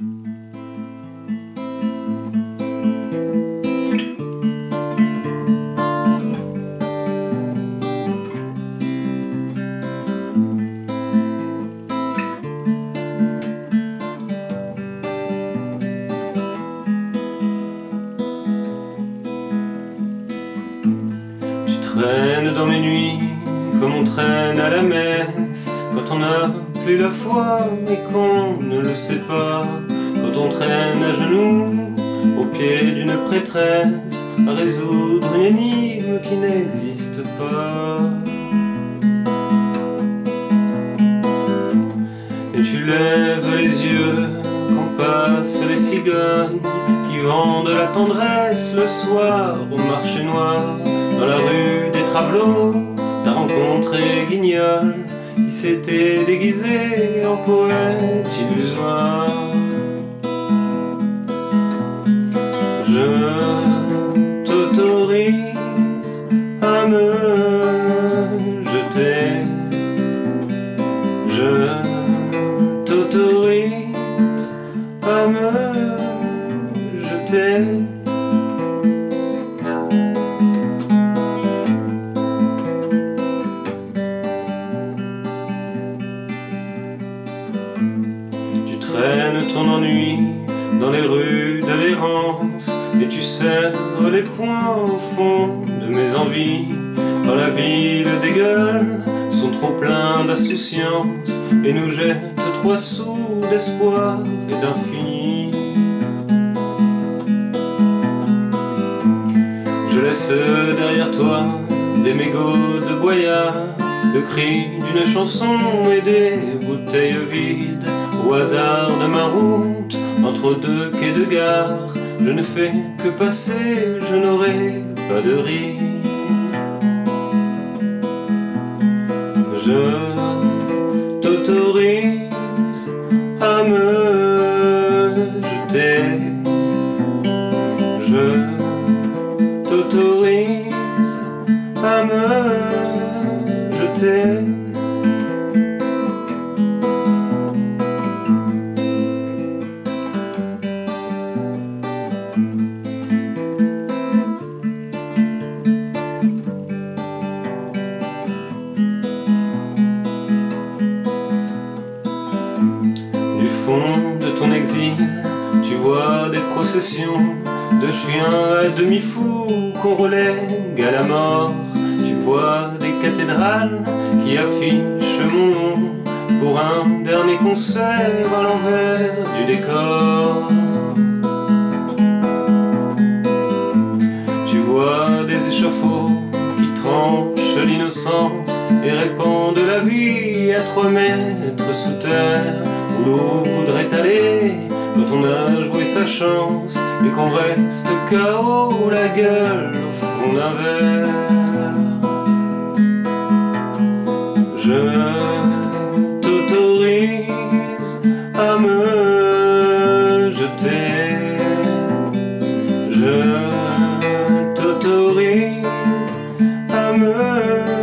traîne dans mes nuits comme on traîne à la messe quand on n'a la foi et qu'on ne le sait pas. Quand on traîne à genoux au pied d'une prêtresse à résoudre une énigme qui n'existe pas. Et tu lèves les yeux quand passent les cigognes qui vendent la tendresse le soir au marché noir. Dans la rue des Travelots, t'as rencontré Guignol qui s'était déguisé en poète illusoire. Je t'autorise à me jeter. Je ton ennui dans les rues de et tu serres les poings au fond de mes envies. Dans la ville des gueules sont trop pleins d'insouciance et nous jettent trois sous d'espoir et d'infini. Je laisse derrière toi des mégots de boyards, le cri d'une chanson et des bouteilles vides au hasard de ma route, entre deux quais de gare, je ne fais que passer, je n'aurai pas de rire. Je t'autorise à me jeter. Je t'autorise à me jeter. De ton exil, tu vois des processions de chiens à demi-fous qu'on relègue à la mort. Tu vois des cathédrales qui affichent mon nom pour un dernier concert à l'envers du décor. Tu vois des échafauds qui tranchent l'innocence et répandent la vie à trois mètres sous terre l'eau voudrait aller quand on a joué sa chance et qu'on reste KO la gueule au fond d'un verre. Je t'autorise à me jeter. Je t'autorise à me